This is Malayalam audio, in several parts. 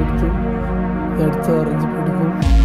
കൊടുത്തു അടുത്ത ഓറഞ്ച് കൊടുക്കും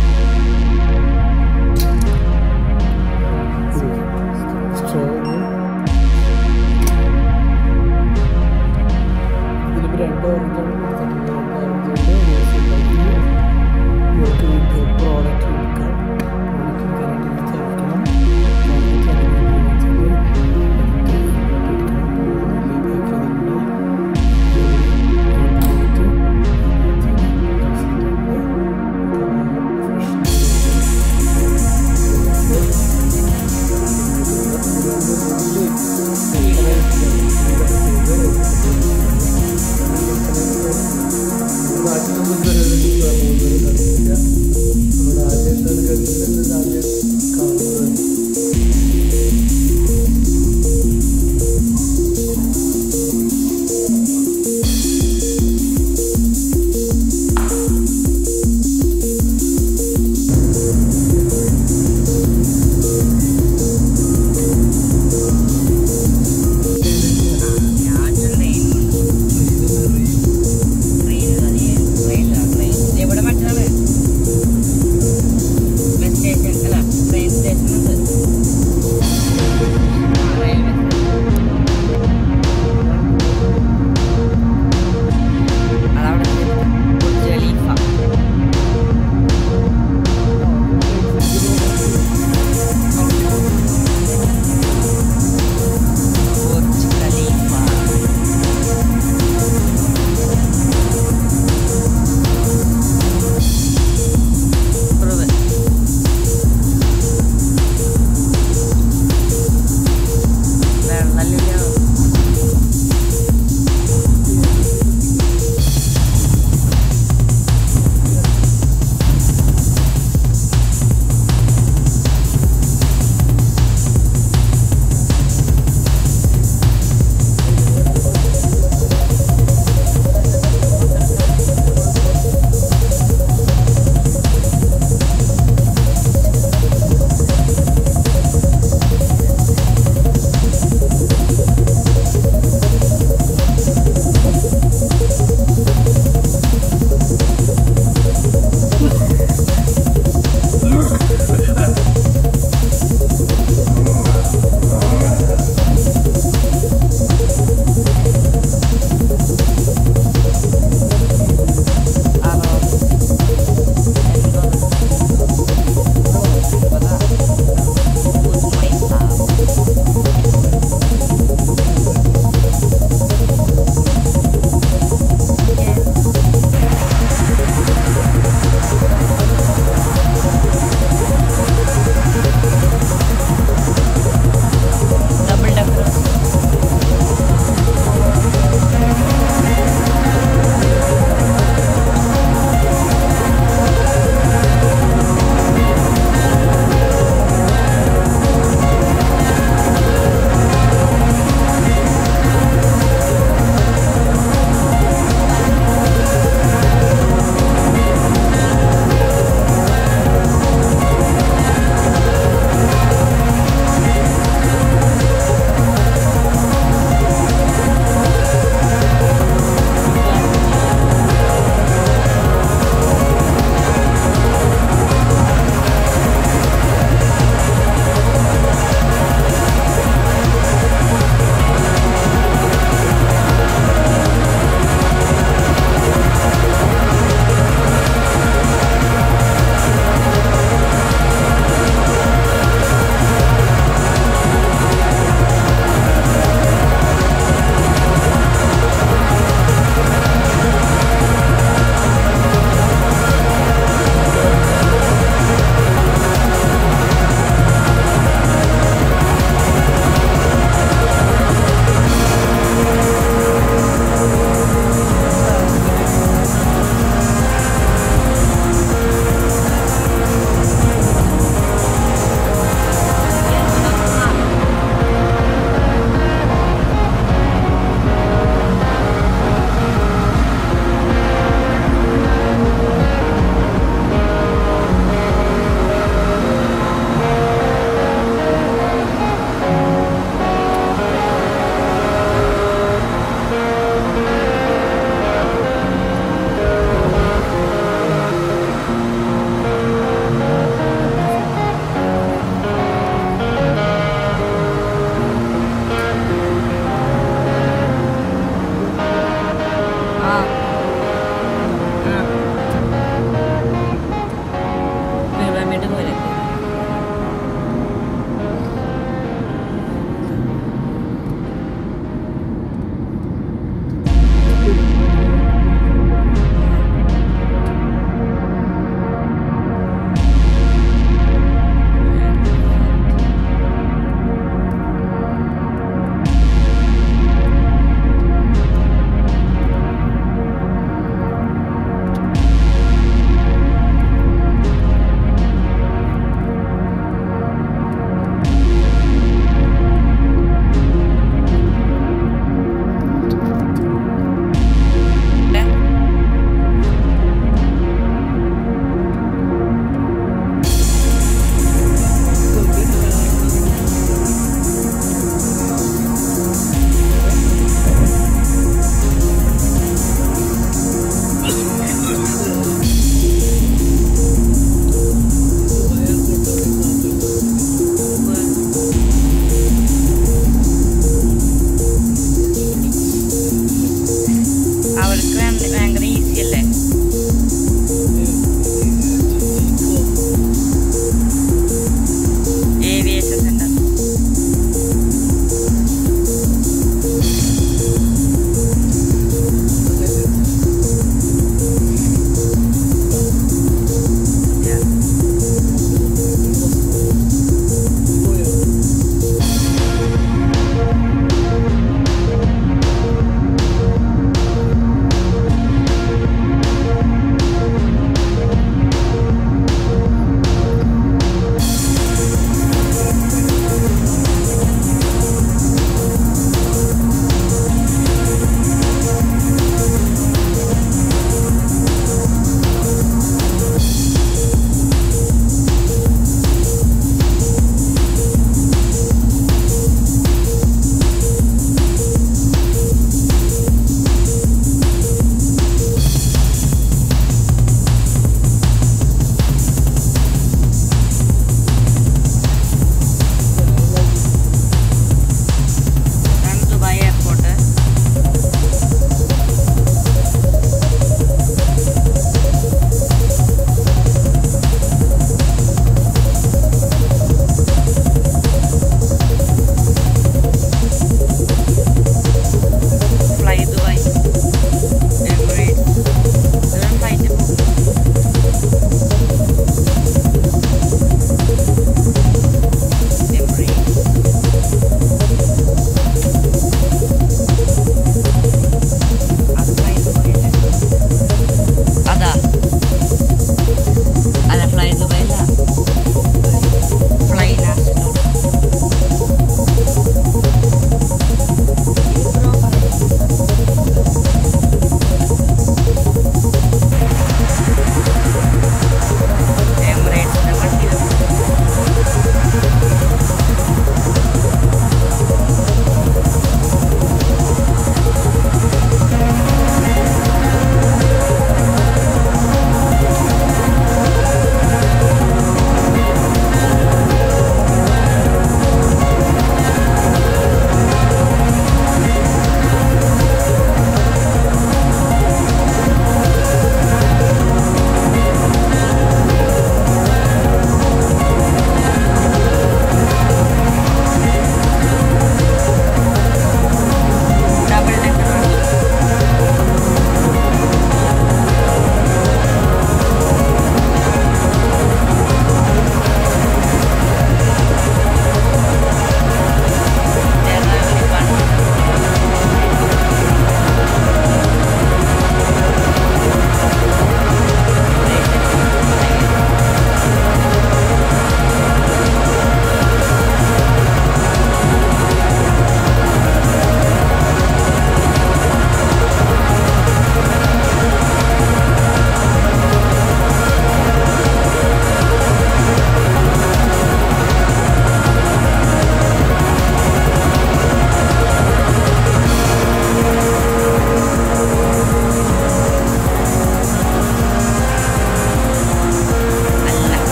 അങ്ങോട്ട് പോലും